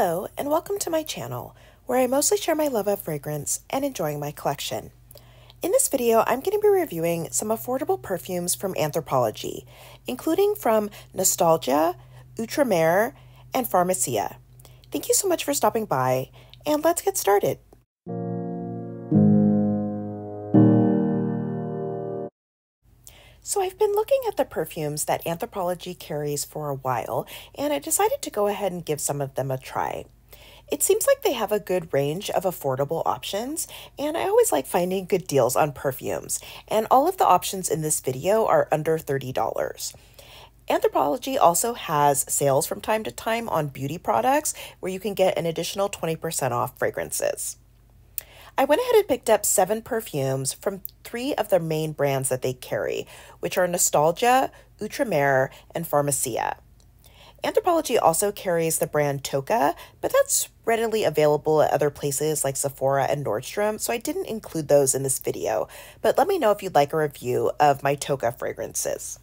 Hello, and welcome to my channel, where I mostly share my love of fragrance and enjoying my collection. In this video, I'm going to be reviewing some affordable perfumes from Anthropologie, including from Nostalgia, Outremer, and Pharmacia. Thank you so much for stopping by, and let's get started. So I've been looking at the perfumes that Anthropologie carries for a while, and I decided to go ahead and give some of them a try. It seems like they have a good range of affordable options, and I always like finding good deals on perfumes, and all of the options in this video are under $30. Anthropologie also has sales from time to time on beauty products where you can get an additional 20% off fragrances. I went ahead and picked up seven perfumes from three of their main brands that they carry, which are Nostalgia, Outremer, and Pharmacia. Anthropologie also carries the brand Tocca, but that's readily available at other places like Sephora and Nordstrom, so I didn't include those in this video. But let me know if you'd like a review of my Tocca fragrances.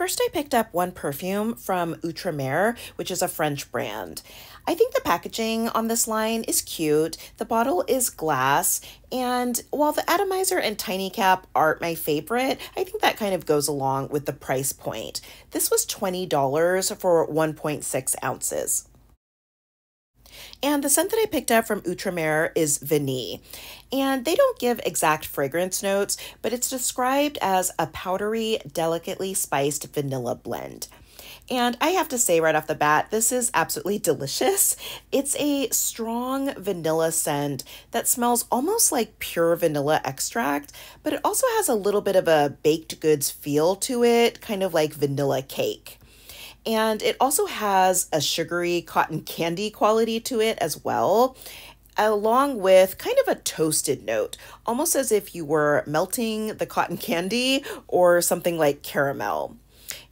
First, I picked up one perfume from Outremer, which is a French brand. I think the packaging on this line is cute. The bottle is glass, and while the atomizer and tiny cap aren't my favorite, I think that kind of goes along with the price point. This was $20 for 1.6 ounces. And the scent that I picked up from Outremer is Vanille. And they don't give exact fragrance notes, but it's described as a powdery, delicately spiced vanilla blend. And I have to say right off the bat, this is absolutely delicious. It's a strong vanilla scent that smells almost like pure vanilla extract, but it also has a little bit of a baked goods feel to it, kind of like vanilla cake. And it also has a sugary cotton candy quality to it as well, along with kind of a toasted note, almost as if you were melting the cotton candy or something like caramel.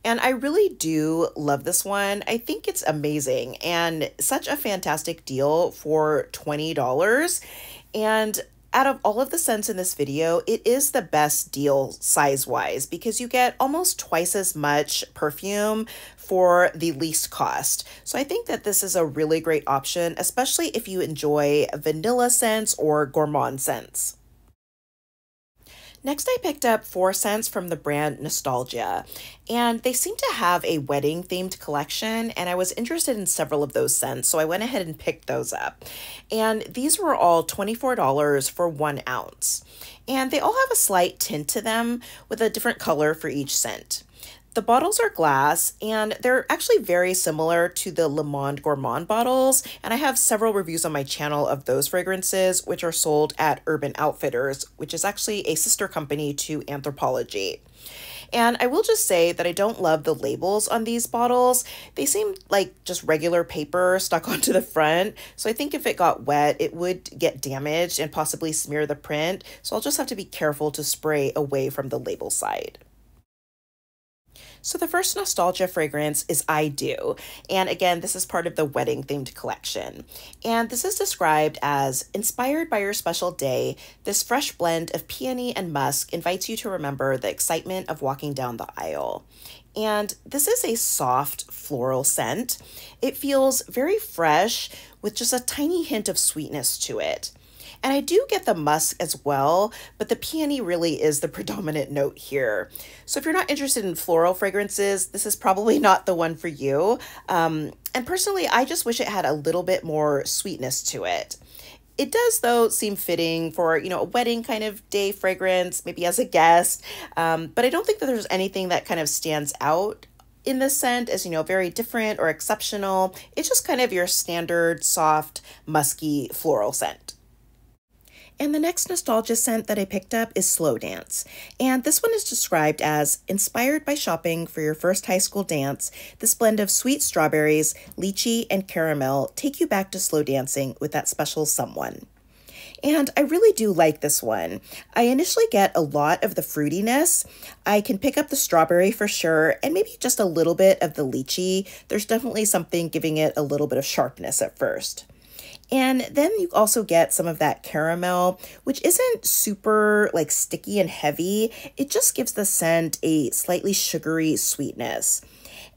And I really do love this one. I think it's amazing and such a fantastic deal for $20. And out of all of the scents in this video, it is the best deal size-wise because you get almost twice as much perfume for the least cost. So I think that this is a really great option, especially if you enjoy vanilla scents or gourmand scents. Next, I picked up four scents from the brand Nostalgia, and they seem to have a wedding themed collection, and I was interested in several of those scents, so I went ahead and picked those up. And these were all $24 for one ounce. And they all have a slight tint to them with a different color for each scent. The bottles are glass and they're actually very similar to the Le Monde Gourmand bottles. And I have several reviews on my channel of those fragrances, which are sold at Urban Outfitters, which is actually a sister company to Anthropologie. And I will just say that I don't love the labels on these bottles. They seem like just regular paper stuck onto the front. So I think if it got wet, it would get damaged and possibly smear the print. So I'll just have to be careful to spray away from the label side. So the first nostalgia fragrance is I Do. And again, this is part of the wedding themed collection. And this is described as inspired by your special day, this fresh blend of peony and musk invites you to remember the excitement of walking down the aisle. And this is a soft floral scent. It feels very fresh with just a tiny hint of sweetness to it. And I do get the musk as well, but the peony really is the predominant note here. So if you're not interested in floral fragrances, this is probably not the one for you. Um, and personally, I just wish it had a little bit more sweetness to it. It does, though, seem fitting for, you know, a wedding kind of day fragrance, maybe as a guest. Um, but I don't think that there's anything that kind of stands out in the scent as, you know, very different or exceptional. It's just kind of your standard, soft, musky floral scent. And the next nostalgia scent that I picked up is Slow Dance. And this one is described as inspired by shopping for your first high school dance. This blend of sweet strawberries, lychee, and caramel take you back to slow dancing with that special someone. And I really do like this one. I initially get a lot of the fruitiness. I can pick up the strawberry for sure, and maybe just a little bit of the lychee. There's definitely something giving it a little bit of sharpness at first. And then you also get some of that caramel, which isn't super like sticky and heavy. It just gives the scent a slightly sugary sweetness.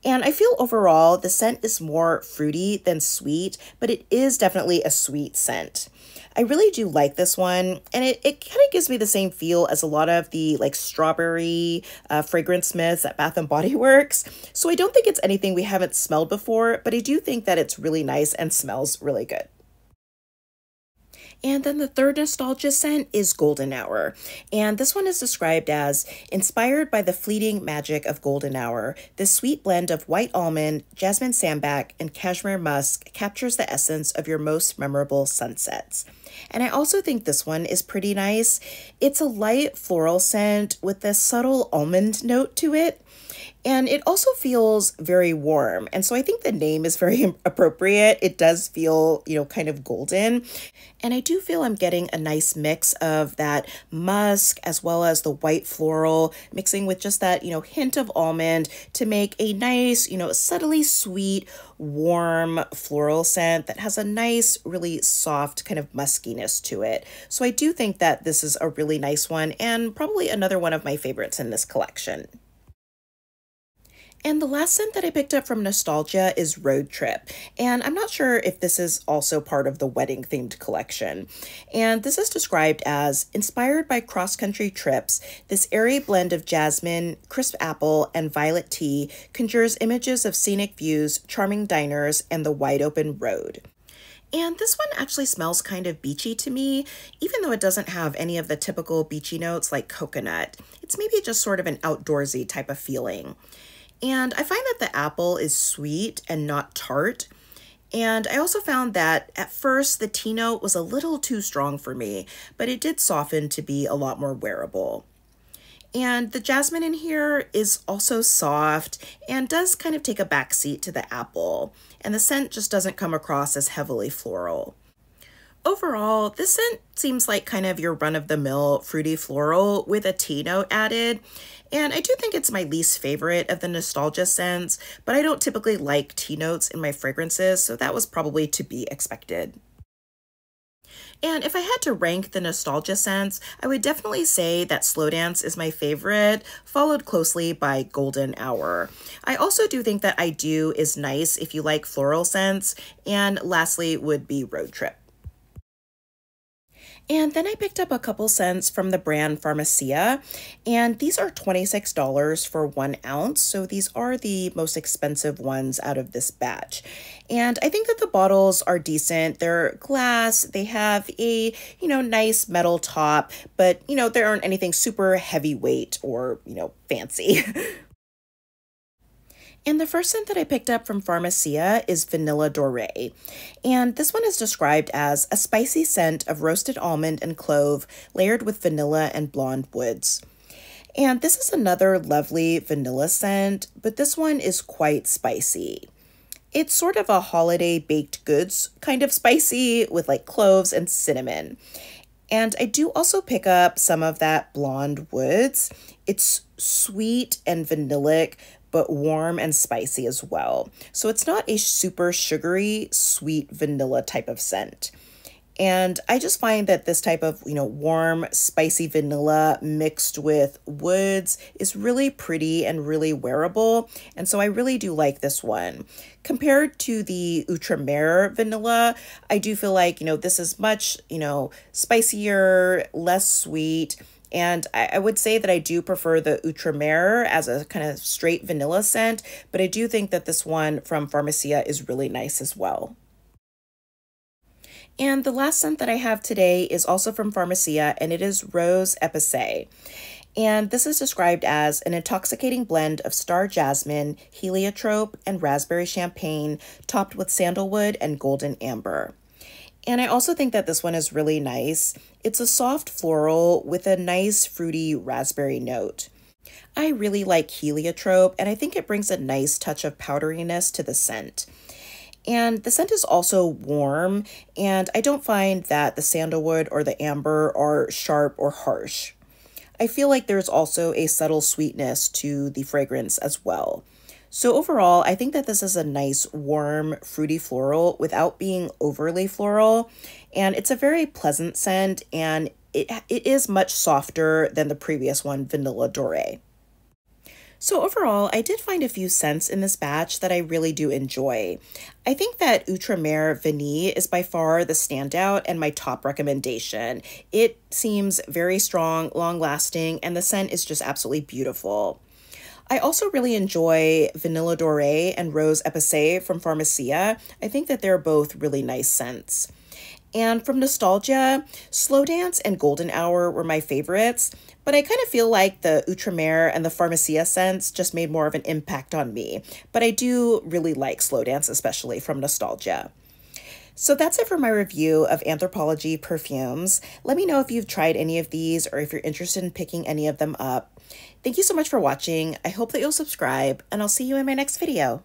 And I feel overall the scent is more fruity than sweet, but it is definitely a sweet scent. I really do like this one, and it, it kind of gives me the same feel as a lot of the like strawberry uh, fragrance mists at Bath and Body Works. So I don't think it's anything we haven't smelled before, but I do think that it's really nice and smells really good. And then the third nostalgia scent is Golden Hour. And this one is described as inspired by the fleeting magic of Golden Hour. This sweet blend of white almond, jasmine sambac, and cashmere musk captures the essence of your most memorable sunsets. And I also think this one is pretty nice. It's a light floral scent with a subtle almond note to it. And it also feels very warm. And so I think the name is very appropriate. It does feel, you know, kind of golden. And I do feel I'm getting a nice mix of that musk as well as the white floral mixing with just that, you know, hint of almond to make a nice, you know, subtly sweet, warm floral scent that has a nice, really soft kind of muskiness to it. So I do think that this is a really nice one and probably another one of my favorites in this collection. And the last scent that I picked up from Nostalgia is Road Trip. And I'm not sure if this is also part of the wedding themed collection. And this is described as inspired by cross country trips, this airy blend of jasmine, crisp apple, and violet tea conjures images of scenic views, charming diners, and the wide open road. And this one actually smells kind of beachy to me, even though it doesn't have any of the typical beachy notes like coconut. It's maybe just sort of an outdoorsy type of feeling. And I find that the apple is sweet and not tart. And I also found that at first the tea note was a little too strong for me, but it did soften to be a lot more wearable. And the jasmine in here is also soft and does kind of take a backseat to the apple. And the scent just doesn't come across as heavily floral. Overall, this scent seems like kind of your run-of-the-mill fruity floral with a tea note added. And I do think it's my least favorite of the nostalgia scents, but I don't typically like tea notes in my fragrances, so that was probably to be expected. And if I had to rank the nostalgia scents, I would definitely say that Slow Dance is my favorite, followed closely by Golden Hour. I also do think that I Do is nice if you like floral scents, and lastly would be Road Trip. And then I picked up a couple scents from the brand Pharmacia, and these are $26 for one ounce. So these are the most expensive ones out of this batch. And I think that the bottles are decent. They're glass, they have a, you know, nice metal top, but, you know, there aren't anything super heavyweight or, you know, fancy. And the first scent that I picked up from Pharmacia is Vanilla Doré. And this one is described as a spicy scent of roasted almond and clove layered with vanilla and blonde woods. And this is another lovely vanilla scent, but this one is quite spicy. It's sort of a holiday baked goods kind of spicy with like cloves and cinnamon. And I do also pick up some of that blonde woods. It's sweet and vanillic, but warm and spicy as well. So it's not a super sugary, sweet vanilla type of scent. And I just find that this type of, you know, warm, spicy vanilla mixed with woods is really pretty and really wearable. And so I really do like this one. Compared to the Outremer vanilla, I do feel like, you know, this is much, you know, spicier, less sweet, and I, I would say that I do prefer the Outremer as a kind of straight vanilla scent, but I do think that this one from Pharmacia is really nice as well. And the last scent that I have today is also from Pharmacia, and it is Rose Epicée. And this is described as an intoxicating blend of star jasmine, heliotrope, and raspberry champagne, topped with sandalwood and golden amber. And I also think that this one is really nice. It's a soft floral with a nice fruity raspberry note. I really like heliotrope and I think it brings a nice touch of powderiness to the scent. And the scent is also warm and I don't find that the sandalwood or the amber are sharp or harsh. I feel like there's also a subtle sweetness to the fragrance as well. So overall, I think that this is a nice, warm, fruity floral without being overly floral. And it's a very pleasant scent and it, it is much softer than the previous one, Vanilla Doré. So overall, I did find a few scents in this batch that I really do enjoy. I think that Outremer Vanille is by far the standout and my top recommendation. It seems very strong, long lasting, and the scent is just absolutely beautiful. I also really enjoy Vanilla Doré and Rose Épicée from Pharmacia. I think that they're both really nice scents. And from nostalgia, Slow Dance and Golden Hour were my favorites, but I kind of feel like the Outremer and the Pharmacia scents just made more of an impact on me. But I do really like Slow Dance, especially from nostalgia. So that's it for my review of Anthropologie perfumes. Let me know if you've tried any of these or if you're interested in picking any of them up. Thank you so much for watching. I hope that you'll subscribe, and I'll see you in my next video.